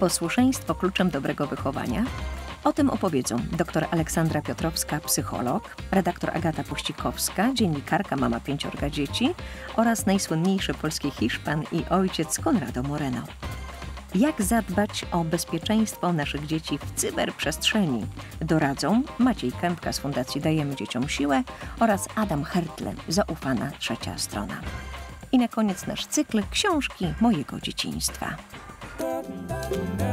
Posłuszeństwo kluczem dobrego wychowania? O tym opowiedzą dr Aleksandra Piotrowska, psycholog, redaktor Agata Puścikowska, dziennikarka, mama pięciorga dzieci oraz najsłynniejszy polski Hiszpan i ojciec Konrado Moreno. Jak zadbać o bezpieczeństwo naszych dzieci w cyberprzestrzeni? Doradzą Maciej Kępka z Fundacji Dajemy Dzieciom Siłę oraz Adam Hertle, zaufana trzecia strona. I na koniec nasz cykl książki mojego dzieciństwa. Now